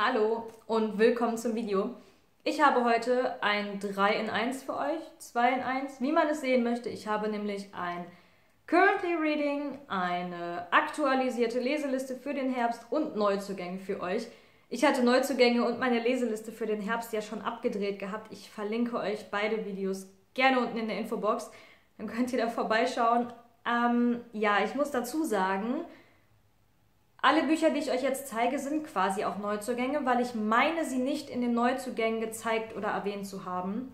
Hallo und willkommen zum Video. Ich habe heute ein 3 in 1 für euch, 2 in 1, wie man es sehen möchte. Ich habe nämlich ein Currently Reading, eine aktualisierte Leseliste für den Herbst und Neuzugänge für euch. Ich hatte Neuzugänge und meine Leseliste für den Herbst ja schon abgedreht gehabt. Ich verlinke euch beide Videos gerne unten in der Infobox. Dann könnt ihr da vorbeischauen. Ähm, ja, ich muss dazu sagen, alle Bücher, die ich euch jetzt zeige, sind quasi auch Neuzugänge, weil ich meine, sie nicht in den Neuzugängen gezeigt oder erwähnt zu haben.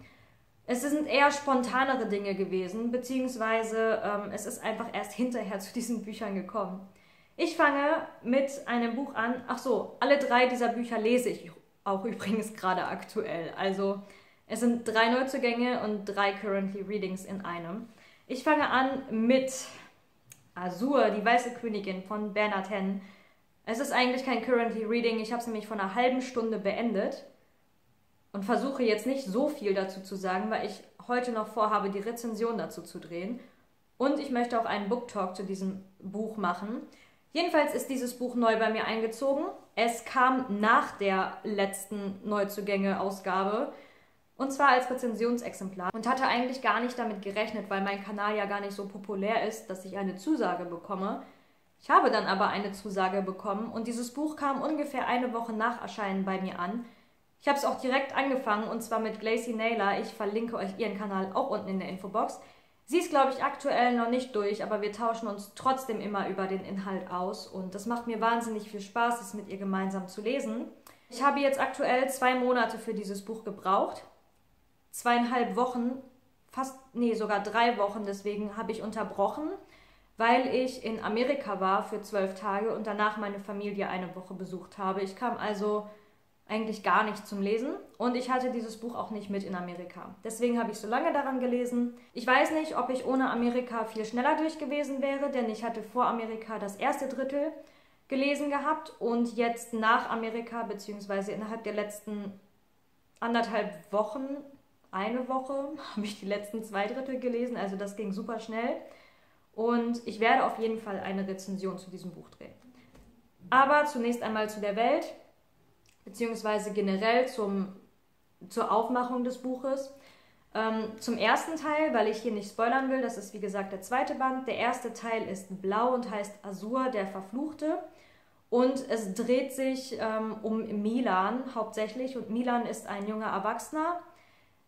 Es sind eher spontanere Dinge gewesen, beziehungsweise ähm, es ist einfach erst hinterher zu diesen Büchern gekommen. Ich fange mit einem Buch an. Ach so, alle drei dieser Bücher lese ich auch übrigens gerade aktuell. Also es sind drei Neuzugänge und drei Currently Readings in einem. Ich fange an mit Azur, die weiße Königin von Bernard Henn. Es ist eigentlich kein Currently Reading, ich habe es nämlich vor einer halben Stunde beendet und versuche jetzt nicht so viel dazu zu sagen, weil ich heute noch vorhabe, die Rezension dazu zu drehen. Und ich möchte auch einen Book Talk zu diesem Buch machen. Jedenfalls ist dieses Buch neu bei mir eingezogen. Es kam nach der letzten Neuzugänge-Ausgabe. Und zwar als Rezensionsexemplar. Und hatte eigentlich gar nicht damit gerechnet, weil mein Kanal ja gar nicht so populär ist, dass ich eine Zusage bekomme. Ich habe dann aber eine Zusage bekommen und dieses Buch kam ungefähr eine Woche nach Erscheinen bei mir an. Ich habe es auch direkt angefangen und zwar mit Glacy Naylor. Ich verlinke euch ihren Kanal auch unten in der Infobox. Sie ist, glaube ich, aktuell noch nicht durch, aber wir tauschen uns trotzdem immer über den Inhalt aus und das macht mir wahnsinnig viel Spaß, es mit ihr gemeinsam zu lesen. Ich habe jetzt aktuell zwei Monate für dieses Buch gebraucht zweieinhalb Wochen, fast, nee, sogar drei Wochen, deswegen habe ich unterbrochen, weil ich in Amerika war für zwölf Tage und danach meine Familie eine Woche besucht habe. Ich kam also eigentlich gar nicht zum Lesen und ich hatte dieses Buch auch nicht mit in Amerika. Deswegen habe ich so lange daran gelesen. Ich weiß nicht, ob ich ohne Amerika viel schneller durch gewesen wäre, denn ich hatte vor Amerika das erste Drittel gelesen gehabt und jetzt nach Amerika beziehungsweise innerhalb der letzten anderthalb Wochen eine Woche habe ich die letzten zwei Drittel gelesen, also das ging super schnell. Und ich werde auf jeden Fall eine Rezension zu diesem Buch drehen. Aber zunächst einmal zu der Welt, beziehungsweise generell zum, zur Aufmachung des Buches. Ähm, zum ersten Teil, weil ich hier nicht spoilern will, das ist wie gesagt der zweite Band. Der erste Teil ist blau und heißt Azur, der Verfluchte. Und es dreht sich ähm, um Milan hauptsächlich. Und Milan ist ein junger Erwachsener,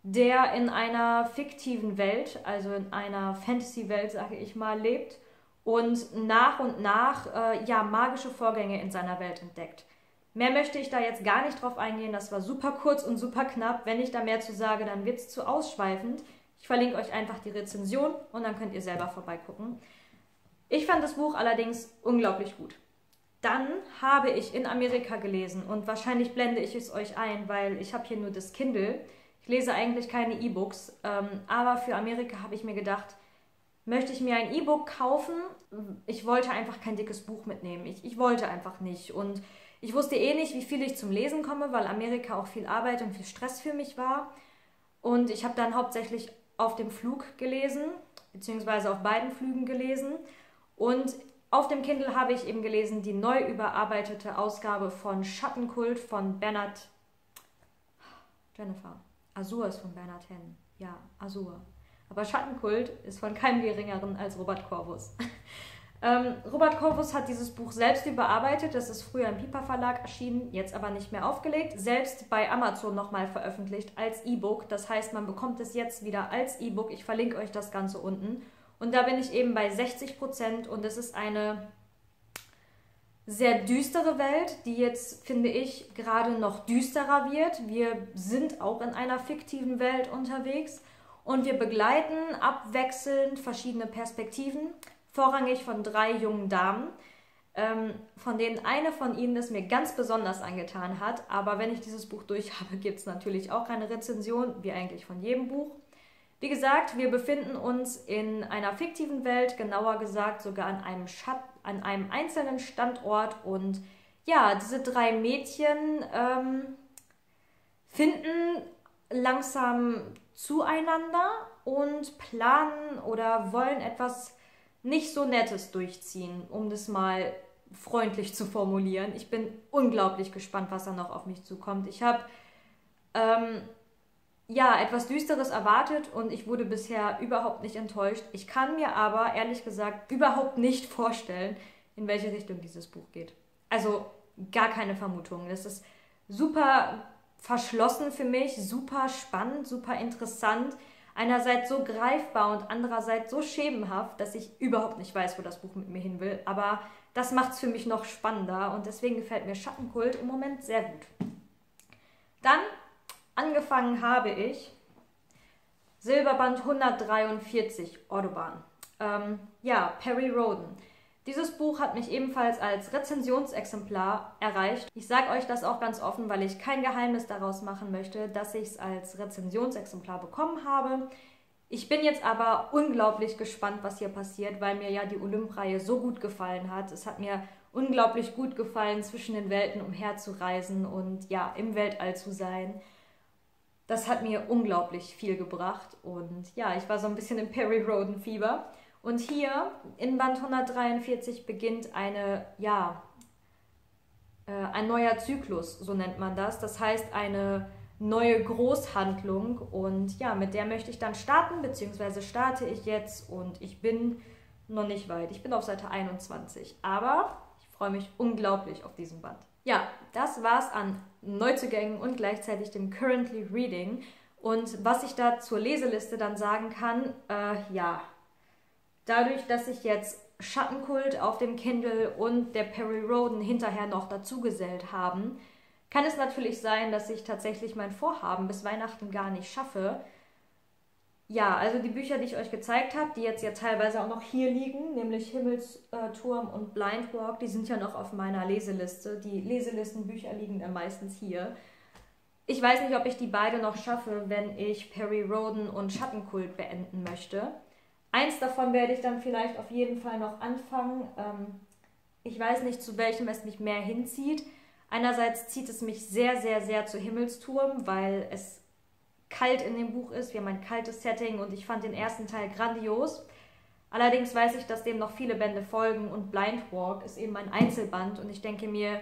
der in einer fiktiven Welt, also in einer Fantasy-Welt, sage ich mal, lebt und nach und nach äh, ja, magische Vorgänge in seiner Welt entdeckt. Mehr möchte ich da jetzt gar nicht drauf eingehen, das war super kurz und super knapp. Wenn ich da mehr zu sage, dann wird es zu ausschweifend. Ich verlinke euch einfach die Rezension und dann könnt ihr selber vorbeigucken. Ich fand das Buch allerdings unglaublich gut. Dann habe ich in Amerika gelesen und wahrscheinlich blende ich es euch ein, weil ich habe hier nur das Kindle. Ich lese eigentlich keine E-Books, ähm, aber für Amerika habe ich mir gedacht, möchte ich mir ein E-Book kaufen? Ich wollte einfach kein dickes Buch mitnehmen. Ich, ich wollte einfach nicht. Und ich wusste eh nicht, wie viel ich zum Lesen komme, weil Amerika auch viel Arbeit und viel Stress für mich war. Und ich habe dann hauptsächlich auf dem Flug gelesen, beziehungsweise auf beiden Flügen gelesen. Und auf dem Kindle habe ich eben gelesen die neu überarbeitete Ausgabe von Schattenkult von Bernard Jennifer. Azur ist von Bernhard Henn. Ja, Azur. Aber Schattenkult ist von keinem geringeren als Robert Corvus. ähm, Robert Corvus hat dieses Buch selbst überarbeitet. Das ist früher im Piper Verlag erschienen, jetzt aber nicht mehr aufgelegt. Selbst bei Amazon nochmal veröffentlicht als E-Book. Das heißt, man bekommt es jetzt wieder als E-Book. Ich verlinke euch das Ganze unten. Und da bin ich eben bei 60% und es ist eine sehr düstere Welt, die jetzt, finde ich, gerade noch düsterer wird. Wir sind auch in einer fiktiven Welt unterwegs und wir begleiten abwechselnd verschiedene Perspektiven, vorrangig von drei jungen Damen, ähm, von denen eine von ihnen es mir ganz besonders angetan hat. Aber wenn ich dieses Buch durch habe, gibt es natürlich auch eine Rezension, wie eigentlich von jedem Buch. Wie gesagt, wir befinden uns in einer fiktiven Welt, genauer gesagt sogar an einem, Schat an einem einzelnen Standort. Und ja, diese drei Mädchen ähm, finden langsam zueinander und planen oder wollen etwas nicht so Nettes durchziehen, um das mal freundlich zu formulieren. Ich bin unglaublich gespannt, was da noch auf mich zukommt. Ich habe ähm, ja etwas Düsteres erwartet und ich wurde bisher überhaupt nicht enttäuscht. Ich kann mir aber ehrlich gesagt überhaupt nicht vorstellen, in welche Richtung dieses Buch geht. Also gar keine Vermutung. Das ist super verschlossen für mich, super spannend, super interessant. Einerseits so greifbar und andererseits so schemenhaft, dass ich überhaupt nicht weiß, wo das Buch mit mir hin will. Aber das macht es für mich noch spannender und deswegen gefällt mir Schattenkult im Moment sehr gut. Dann angefangen habe ich Silberband 143 Autobahn. Ähm, ja, Perry Roden. Dieses Buch hat mich ebenfalls als Rezensionsexemplar erreicht. Ich sage euch das auch ganz offen, weil ich kein Geheimnis daraus machen möchte, dass ich es als Rezensionsexemplar bekommen habe. Ich bin jetzt aber unglaublich gespannt, was hier passiert, weil mir ja die Olymp-Reihe so gut gefallen hat. Es hat mir unglaublich gut gefallen, zwischen den Welten umherzureisen und ja, im Weltall zu sein. Das hat mir unglaublich viel gebracht und ja, ich war so ein bisschen im Perry Roden Fieber. Und hier in Band 143 beginnt eine, ja, äh, ein neuer Zyklus, so nennt man das. Das heißt eine neue Großhandlung und ja, mit der möchte ich dann starten, beziehungsweise starte ich jetzt und ich bin noch nicht weit. Ich bin auf Seite 21, aber ich freue mich unglaublich auf diesen Band. Ja, das war's an Neuzugängen und gleichzeitig dem Currently Reading. Und was ich da zur Leseliste dann sagen kann, äh, ja, Dadurch, dass sich jetzt Schattenkult auf dem Kindle und der Perry Roden hinterher noch dazugesellt haben, kann es natürlich sein, dass ich tatsächlich mein Vorhaben bis Weihnachten gar nicht schaffe. Ja, also die Bücher, die ich euch gezeigt habe, die jetzt ja teilweise auch noch hier liegen, nämlich Himmelsturm und Blindwalk, die sind ja noch auf meiner Leseliste. Die Leselistenbücher liegen ja meistens hier. Ich weiß nicht, ob ich die beide noch schaffe, wenn ich Perry Roden und Schattenkult beenden möchte. Eins davon werde ich dann vielleicht auf jeden Fall noch anfangen. Ähm, ich weiß nicht, zu welchem es mich mehr hinzieht. Einerseits zieht es mich sehr, sehr, sehr zu Himmelsturm, weil es kalt in dem Buch ist. Wir haben ein kaltes Setting und ich fand den ersten Teil grandios. Allerdings weiß ich, dass dem noch viele Bände folgen und Blind Walk ist eben ein Einzelband und ich denke mir,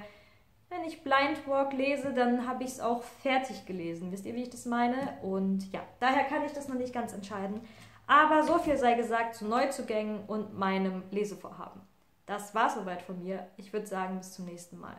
wenn ich Blind Walk lese, dann habe ich es auch fertig gelesen. Wisst ihr, wie ich das meine? Und ja, daher kann ich das noch nicht ganz entscheiden. Aber so viel sei gesagt zu Neuzugängen und meinem Lesevorhaben. Das war soweit von mir. Ich würde sagen, bis zum nächsten Mal.